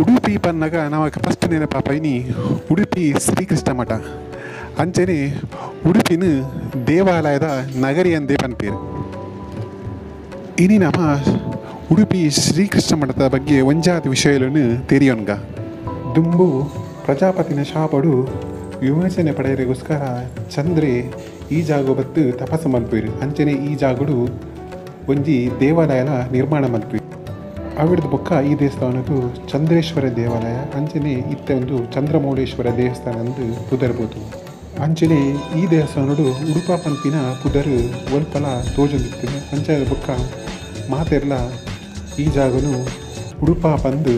ಉಡುಪಿ ಪನ್ನಗ ನಮಗೆ ಫಸ್ಟ್ ನೆನಪಾಪೈನಿ ಉಡುಪಿ ಶ್ರೀಕೃಷ್ಣ ಮಠ. ಅಂಚನೆ ಉಡುಪಿನ ದೇವಾಲಯದ ನಗರಿ ಅಂದೇ ಪನ್ಪೇರು ಇನಿ ನಮ್ಮ ಉಡುಪಿ ಶ್ರೀಕೃಷ್ಣ ಮಠದ ಬಗ್ಗೆ ಒಂಜಾತಿ ವಿಷಯಗಳನ್ನು ತೆರೆಯೋನ್ಗ ದುಂಬು ಪ್ರಜಾಪತಿನ ಶಾಪಡು ವಿಮೋಚನೆ ಪಡೆಯರಿಗೋಸ್ಕರ ಚಂದ್ರೆ ಈ ಜಾಗ ಬತ್ತು ತಪಸ್ಸು ಮಲ್ಪೇರು ಅಂಚನೆ ಈ ಜಾಗಡು ಒಂಜಿ ದೇವಾಲಯನ ನಿರ್ಮಾಣ ಮಲ್ಪೇರು ಅವಿಡ್ದ ಬೊಕ್ಕ ಈ ದೇವಸ್ಥಾನದು ಚಂದ್ರೇಶ್ವರ ದೇವಾಲಯ ಅಂಚನೆ ಇತ್ತೆ ಒಂದು ಚಂದ್ರಮೌಳೇಶ್ವರ ದೇವಸ್ಥಾನ ಎಂದು ಪುದರ್ಬೋದು ಅಂಚನೆ ಈ ದೇವಸ್ಥಾನಡು ಉಡುಪ ಪಂಪಿನ ಪುದರ್ ಒಲ್ಪಲ ತೋಜೊಂದಿತ್ತು ಅಂಚ ಬೊಕ್ಕ ಮಾತೆರ್ಲ ಈ ಜಾಗನು ಉಡುಪ ಪಂದು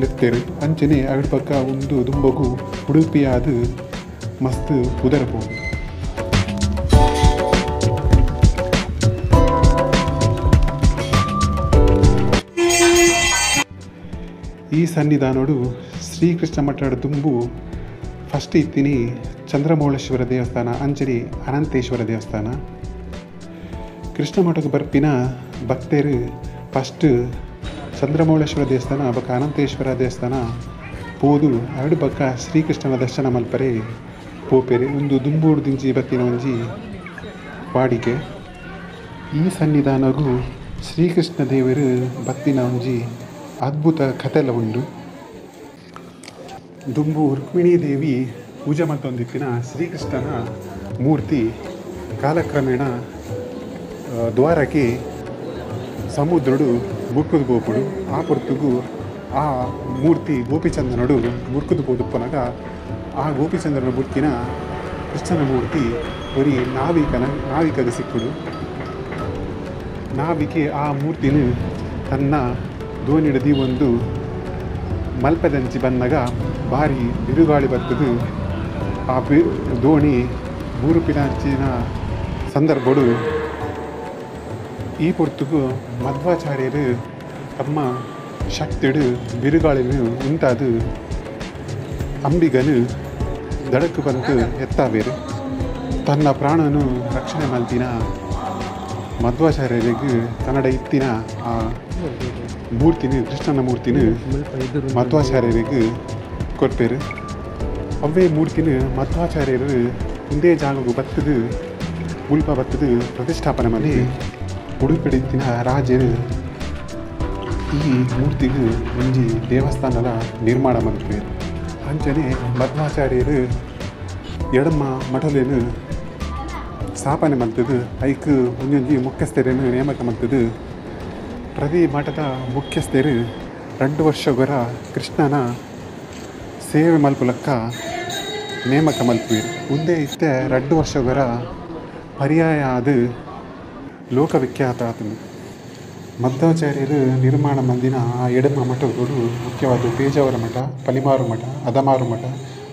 ಲೆತ್ತೇರು. ಅಂಚನೆ ಅವಿಡ್ ಪಕ್ಕ ಒಂದು ದುಂಬಗು ಉಡುಪಿಯಾದ ಮಸ್ತ್ ಪುದರ್ಬೋದು ಈ ಸನ್ನಿಧಾನೋಡು ಶ್ರೀಕೃಷ್ಣ ಮಠದ ದುಂಬು ಫಸ್ಟ್ ಇತ್ತಿನಿ ಚಂದ್ರಮೌಳೇಶ್ವರ ದೇವಸ್ಥಾನ ಅಂಚರಿ ಅನಂತೇಶ್ವರ ದೇವಸ್ಥಾನ. ಕೃಷ್ಣ ಮಠಕ್ಕೆ ಬರ್ಪಿನ ಭಕ್ತರು ಫಸ್ಟ್ ಚಂದ್ರಮೌಳೇಶ್ವರ ದೇವಸ್ಥಾನ ಬಕ್ಕ ಅನಂತೇಶ್ವರ ದೇವಸ್ಥಾನ ಪೋದು ಎರಡು ಬಕ್ಕ ಶ್ರೀಕೃಷ್ಣನ ದರ್ಶನ ಮಲ್ಪರೆ ಪೋಪೆರೆ. ಒಂದು ದುಂಬೂರು ದಿಂಜಿ ಬತ್ತಿನ ಒಂಜಿ ವಾಡಿಕೆ. ಈ ಸನ್ನಿಧಾನಗೂ ಶ್ರೀಕೃಷ್ಣ ದೇವರು ಬತ್ತಿನ ಒಂಜಿ ಅದ್ಭುತ ಕಥೆಲ್ಲ ಉಂಟು. ದುಂಬು ರುಕ್ಮಿಣಿ ದೇವಿ ಪೂಜೆ ಮತ್ತೊಂದಿತ್ತಿನ ಶ್ರೀಕೃಷ್ಣನ ಮೂರ್ತಿ ಕಾಲಕ್ರಮೇಣ ದ್ವಾರಕ್ಕೆ ಸಮುದ್ರಡು ಮುರ್ಕುದು ಗೋಪುಡು. ಆ ಪೊರ್ತುಗು ಆ ಮೂರ್ತಿ ಗೋಪಿಚಂದ್ರನಡು ಮುರ್ಕುದು ಪೋದುಪ್ಪನಾಗ ಆ ಗೋಪಿಚಂದ್ರನ ಮೂರ್ತಿನ ಕೃಷ್ಣನ ಮೂರ್ತಿ ಬರೀ ನಾವಿಕನ ನಾವಿಕದ ಸಿಕ್ಕುಡು. ನಾವಿಕೆ ಆ ಮೂರ್ತಿನ ತನ್ನ ದೋಣಿಡದಿ ಒಂದು ಮಲ್ಪದಂಚಿ ಬಂದಾಗ ಭಾರಿ ಬಿರುಗಾಳಿ ಬರ್ತದೆ ಆ ಬಿ ದೋಣಿ ಮೂರು ಪಿನಾಚಿನ ಸಂದರ್ಭಡು ಈ ಪೊರ್ತುಗು ಮಧ್ವಾಚಾರ್ಯರು ತಮ್ಮ ಶಕ್ತಿಡು ಬಿರುಗಾಳಿನು ಉಂಟಾದು ಅಂಬಿಗನು ದಡಕ್ಕೆ ಬಂತು ಎತ್ತಾವೇರು ತನ್ನ ಪ್ರಾಣನು ರಕ್ಷಣೆ ಮಲ್ತಿನ ಮಧ್ವಾಚಾರ್ಯರಿಗೆ ಕನ್ನಡ ಇತ್ತಿನ ಆ ಮೂರ್ತಿನ, ಕೃಷ್ಣನ ಮೂರ್ತಿನ ಮಧ್ವಾಚಾರ್ಯರಿಗೆ ಕೊಡ್ಪೇರು ಅವೇ ಮೂರ್ತಿನ, ಮಧ್ವಾಚಾರ್ಯರು ಒಂದೇ ಜಾಗಕ್ಕೆ ಬತ್ತದು ಉಲ್ಪ ಬತ್ತದು ಪ್ರತಿಷ್ಠಾಪನೆ ಮಾಡಿ ಉಡುಪಿಡಿತ್ತಿನ ರಾಜರು ಈ ಮೂರ್ತಿಗೆ ಒಂಜಿ ದೇವಸ್ಥಾನದ ನಿರ್ಮಾಣ ಮಾಡಿದ್ರು ಅಂಚನೆ ಮಧ್ವಾಚಾರ್ಯರು ಎಡಮ್ಮ ಮಠಲೇನು ಸ್ಥಾಪನೆ ಮಾಡ್ತದೆ ಐಕ್ ಒಂದೊಂಜಿ ಮುಖ್ಯಸ್ಥರೇನು ನೇಮಕ ಮಾಡ್ತದು ಪ್ರತಿ ಮಠದ ಮುಖ್ಯಸ್ಥರು ಎರಡು ವರ್ಷಗೊರ ಕೃಷ್ಣನ ಸೇವೆ ಮಲ್ಪುಲಕ್ಕ ನೇಮಕ ಮಲ್ಪುವೆ. ಮುಂದೆ ಇತ್ತೆ ಎರಡು ವರ್ಷಗೊರ ಪರ್ಯಾಯ ಅದು ಲೋಕವಿಖ್ಯಾತ ಆತನು ಮಧ್ವಾಚಾರ್ಯರು ನಿರ್ಮಾಣ ಮಂದಿನ ಆ ಎಡಮ ಮಠಗಳು ಮುಖ್ಯವಾದ ಪೇಜಾವರ ಮಠ, ಪಲಿಮಾರು ಮಠ, ಅದಮಾರು ಮಠ,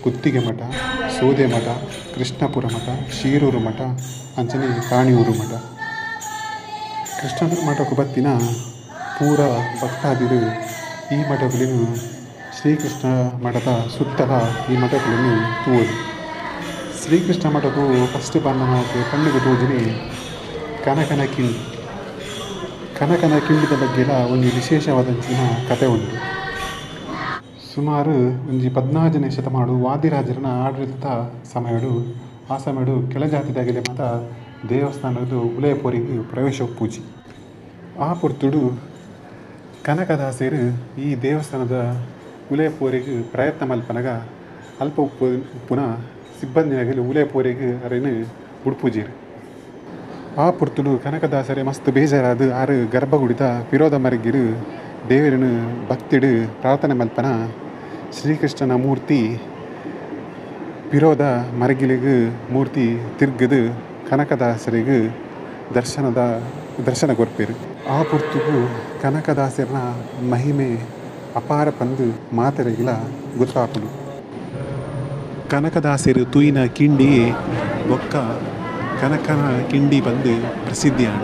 ಕುತ್ತಿಗೆ ಮಠ, ಸೋದೆ ಮಠ, ಕೃಷ್ಣಪುರ ಮಠ, ಶೀರೂರು ಮಠ ಅಂಚನೆ ಕಾಣಿಯೂರು ಮಠ. ಕೃಷ್ಣಪುರ ಮಠಕ್ಕೆ ಬತ್ತಿನ ಪೂರ ಭಕ್ತಾದಿರು. ಈ ಮಠಗಳನ್ನು ಶ್ರೀಕೃಷ್ಣ ಮಠದ ಸುತ್ತಲ ಈ ಮಠಗಳನ್ನು ತೂವುದು. ಶ್ರೀಕೃಷ್ಣ ಮಠವು ಫಸ್ಟ್ ಬಂದ ಮಾತು ಕಣ್ಣಿಗೆ ತೋಜನೆ ಕನಕನ ಕಿಂಡಿ. ಕನಕನ ಕಿಂಡಿದ ಬಗ್ಗೆಲ ಒಂದು ವಿಶೇಷವಾದಂತಹ ಕತೆ ಉಂಟು. ಸುಮಾರು ಒಂಜಿ ಪದ್ನಾಲ್ಕನೇ ಶತಮಾನ ವಾದಿರಾಜರನ ಆಡಳಿತ ಸಮಯಡು, ಆ ಸಮಯಡು ಕೆಳಜಾತಿದಾಗಲೇ ಮಾತ್ರ ದೇವಸ್ಥಾನದ ಉಲಯಪುರಿಗೆ ಪ್ರವೇಶ ಪೂಜೆ. ಆ ಪೊರ್ತುಡು ಕನಕದಾಸರು ಈ ದೇವಸ್ಥಾನದ ಉಲೇಪೋರಿಗೆ ಪ್ರಯತ್ನ ಮಲ್ಪನಗ ಅಲ್ಪ ಉಪ್ಪು ಉಪ್ಪುನ ಸಿಬ್ಬಂದಿನಾಗಲಿ ಉಲಯಪೋರಿಗೆ ಅರೇನು ಉಡ್ಪೂಜಿರು. ಆ ಪುರ್ತುಲು ಕನಕದಾಸರೆ ಮಸ್ತ್ ಬೇಜಾರಾದ ಆರು ಗರ್ಭಗುಡಿದ ವಿರೋಧ ಮರಗಿರು ದೇವರನ್ನು ಭಕ್ತಿಡು ಪ್ರಾರ್ಥನೆ ಮಲ್ಪನ ಶ್ರೀಕೃಷ್ಣನ ಮೂರ್ತಿ ವಿರೋಧ ಮರಗಿಲಿಗೆ ಮೂರ್ತಿ ತಿರ್ಗದು ಕನಕದಾಸರಿಗೆ ದರ್ಶನದ ದರ್ಶನ ಕೊರ್ಪೇರು. ಆ ಪುರ್ತುಗು ಕನಕದಾಸರನ ಮಹಿಮೆ ಅಪಾರ ಪಂದು ಮಾತೆರಗಿಲ ಗೊತ್ತಾಪುಡು ಕನಕದಾಸರು ತೂಯಿನ ಕಿಂಡಿಯೇ ಬೊಕ್ಕ ಕನಕನ ಕಿಂಡಿ ಬಂದು ಪ್ರಸಿದ್ಧಿಯಾಣ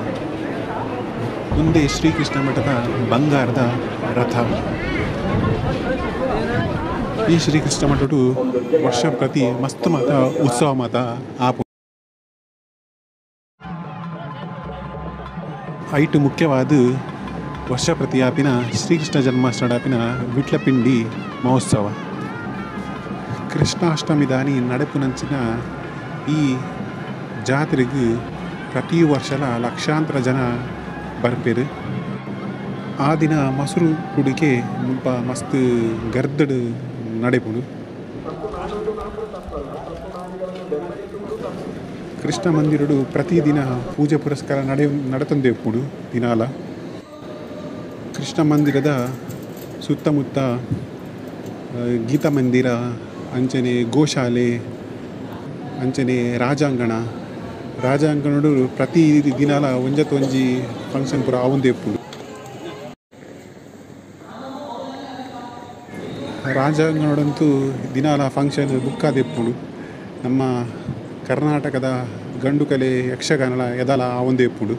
ಮುಂದೆ ಶ್ರೀಕೃಷ್ಣ ಮಠದ ಬಂಗಾರದ ರಥ. ಈ ಶ್ರೀಕೃಷ್ಣ ಮಠಡು ವರ್ಷ ಪ್ರತಿ ಮಸ್ತ್ ಮತ, ಉತ್ಸವ ಮತ ಆಪು ಐಟು ಮುಖ್ಯವಾದ ವರ್ಷ ಪ್ರತಿಯಾಪಿನ ಶ್ರೀಕೃಷ್ಣ ಜನ್ಮಾಷ್ಟಾಪಿನ ಆಪಿನ ವಿಟ್ಲಪಿಂಡಿ ಮಹೋತ್ಸವ. ಕೃಷ್ಣಾಷ್ಟಮಿ ದಾನಿ ನಡುಪುನಂಚಿನ ಈ ಜಾತ್ರೆಗೆ ಪ್ರತಿ ವರ್ಷಲ ಲಕ್ಷಾಂತರ ಜನ ಬರ್ಪೇರು. ಆ ದಿನ ಮೊಸರು ಕುಡಿಕೆ ಮುಲ್ಪ ಮಸ್ತ್ ಗರ್ದಡ್ ನಡೆಪುಡು ಕೃಷ್ಣ ಮಂದಿರಡು ಪ್ರತಿದಿನ ಪೂಜೆ ಪುರಸ್ಕಾರ ನಡೆ ಕೂಡ ದಿನಾಲ. ಕೃಷ್ಣ ಮಂದಿರದ ಸುತ್ತಮುತ್ತ ಗೀತಾ ಮಂದಿರ, ಅಂಚನೆ ಗೋಶಾಲೆ, ಅಂಚನೆ ರಾಜಾಂಗಣ. ರಾಜಾಂಗಣಡು ಪ್ರತಿ ದಿನಾಲ ಒಂಜತ್ತೊಂಜಿ ಒಂಜಿ ಫಂಕ್ಷನ್ ಪೂರ ಆವುಂದೇಪುಡು ರಾಜಾಂಗಣದಂತೂ ದಿನಾಲ ಫಂಕ್ಷನ್ ಬುಕ್ ಆದೆಪ್ಪುಡು ನಮ್ಮ ಕರ್ನಾಟಕದ ಗಂಡು ಕಲೆ ಯಕ್ಷಗಾನ ಎದಲ ಆವೊಂದೇ ಎಪ್ಪುಡು.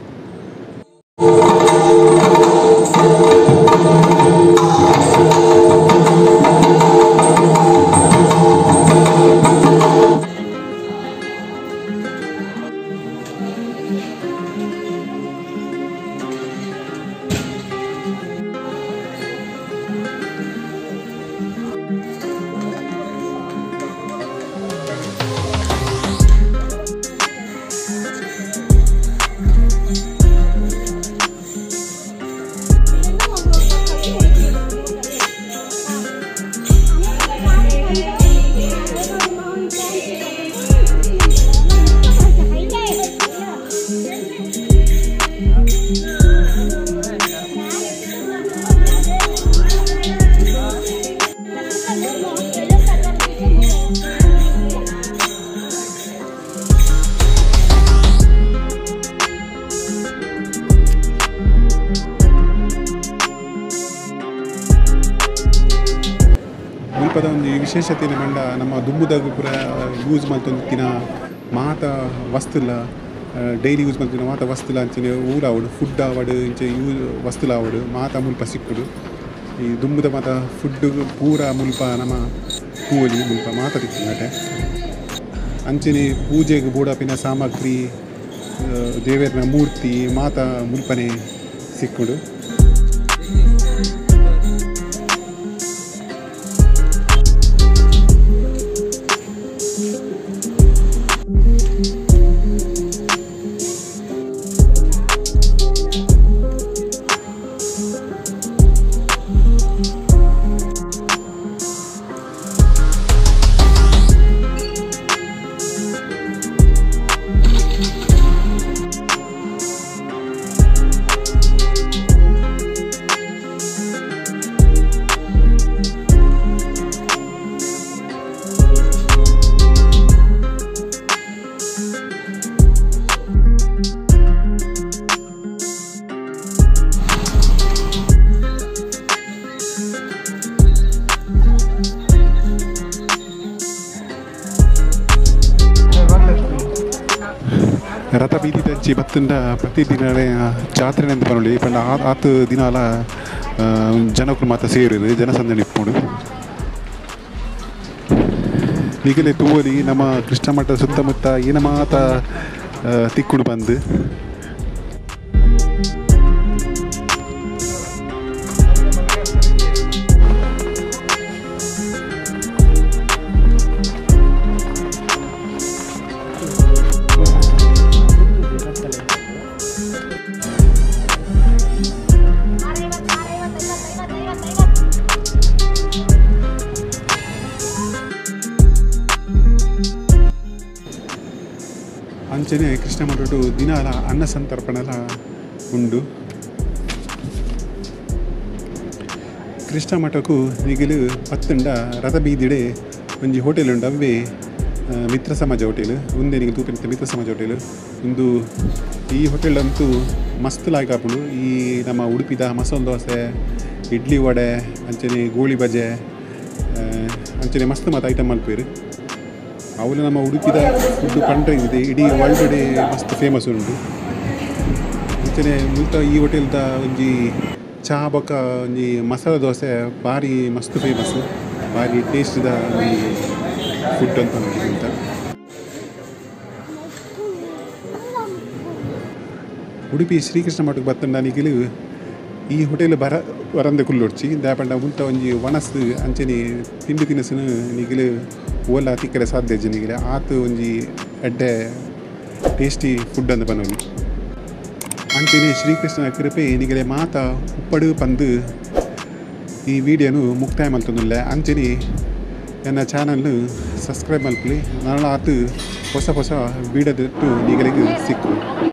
ಮುಲ್ಪದ ಮಂಡ ನಮ್ಮ ದುಂಬುದಾಗ ಪೂರ ಯೂಸ್ ಮಲ್ತೊಂದಿನ ಮಾತ ವಸ್ತುಲ ಡೈಲಿ ಯೂಸ್ ಮಲ್ತಿನ ಮಾತ ವಸ್ತುಲ ಅಂಚಿನ ಊರಾವಡು ಫುಡ್ ಆವಡು ಇಂಚೆ ಯೂ ವಸ್ತುಲ ಆವಡು, ಮಾತ ಮುಲ್ಪ ಸಿಕ್ಕುಡು. ಈ ದುಂಬುದ ಮಾತ ಫುಡ್ ಪೂರ ಮುಲ್ಪ ನಮ್ಮ ಹೂವಲಿ ಮುಲ್ಪ ಮಾತ ತಿಕ್ಕಿನಟೆ ಅಂಚನೆ ಪೂಜೆಗೆ ಬೂಡಪಿನ ಸಾಮಗ್ರಿ ದೇವರನ ಮೂರ್ತಿ ಮಾತ ಮುಲ್ಪನೆ ಸಿಕ್ಕುಡು. ರಥ ಬತ್ತುಂಡ ಪ್ರತಿ ದಿನ ಜಾತ್ರೆ ನೆಂದು ಪನೊಲಿ ಪಂಡ ಆತು ದಿನಾಲ ಅಲ್ಲ ಜನಕ್ಕೂ ಮಾತ ಸೇರಿರು ಜನಸಂದಣಿ ಇಪ್ಪುಂಡು ಈಗಲೇ ತೂವಲಿ, ನಮ್ಮ ಕೃಷ್ಣ ಮಠ ಸುತ್ತಮುತ್ತ ಏನ ಮಾತ ತಿಕ್ಕುಡು ಬಂದು. ಅಂಚನೆ ಕೃಷ್ಣ ಮಠಟು ದಿನಾಲ ಅನ್ನ ಸಂತರ್ಪಣಲ ಉಂಡು. ಕೃಷ್ಣ ಮಠಕ್ಕೂ ನಿಗಿಲು ಪತ್ತುಂಡ ರಥ ಬೀದಿಡೆ ಒಂಜಿ ಹೋಟೆಲ್ ಉಂಡು. ಅವ್ವೆ ಮಿತ್ರ ಸಮಾಜ ಹೋಟೆಲ್ ಒಂದೇ ನಿಗೆ ತೂಪಿನ ಮಿತ್ರ ಸಮಾಜ ಹೋಟೆಲ್. ಇಂದು ಈ ಹೋಟೆಲ್ ಅಂತೂ ಮಸ್ತ್ ಲಾಯ್ಕ್ ಆಪುಂಡು ಈ ನಮ್ಮ ಉಡುಪಿದ ಮಸಾಲೆ ದೋಸೆ, ಇಡ್ಲಿ ವಡೆ ಅಂಚನೆ ಗೋಳಿ ಬಜೆ ಅಂಚನೆ ಮಸ್ತ್ ಮಾತು ಐಟಮ್ ಮಲ್ಪೇರು ಅವಳು ನಮ್ಮ ಉಡುಪಿದ ಫುಡ್ ಕಂಟ್ರಿ ಇದೆ. ಇಡೀ ವರ್ಲ್ಡ್ ಡೇ ಮಸ್ತ್ ಫೇಮಸ್ ಉಂಟು. ಮುಂಚೆನೆ ಮುಲ್ತ ಈ ಹೋಟೆಲ್ದ ಒಂಜಿ ಚಹಾ ಬೊಕ್ಕ ಒಂಜಿ ಮಸಾಲ ದೋಸೆ, ಭಾರಿ ಮಸ್ತ್ ಫೇಮಸ್ ಭಾರಿ ಟೇಸ್ಟ್ದ ಫುಡ್ ಅಂತ ಅಂತ ಉಡುಪಿ ಶ್ರೀಕೃಷ್ಣ ಮಠಕ್ಕೆ ಬತ್ತಂಡ ನಿಗಿಲು ಈ ಹೋಟೆಲ್ ಬರ, ಬರಂದೆ ಕುಲ್ಲೊಡ್ಚಿ ದಯಪಂಡ ಮುಂತ ಒಂಜಿ ವನಸ್ ಅಂಚನೆ ತಿಂಡಿ ತಿನಿಸುನು ನಿಗಿಲು ಓಲ ತಿಕ್ಕರೆ ಸಾಧ್ಯ ನಿಗಿಲೆ ಆತು ಒಂಜಿ ಎಡ್ಡೆ ಟೇಸ್ಟಿ ಫುಡ್ ಅಂದ್ ಬನ್ನಿ ಅಂಚನೆ ಶ್ರೀಕೃಷ್ಣನ ಕೃಪೆ ಏನಿಗೆ ಮಾತ ಉಪ್ಪಡು ಪಂದು ಈ ವಿಡಿಯೋನು ಮುಕ್ತಾಯ ಮಲ್ತೊಂದುಲ್ಲೆ ಅಂಚನೆ ನನ್ನ ಚಾನಲ್ನು ಸಬ್ಸ್ಕ್ರೈಬ್ ಮಲ್ಪಲಿ ನಾನು ಆತು ಹೊಸ ಹೊಸ ವಿಡಿಯೋದಿಟ್ಟು ನಿಗಳಿಗೆ ಸಿಕ್ಕು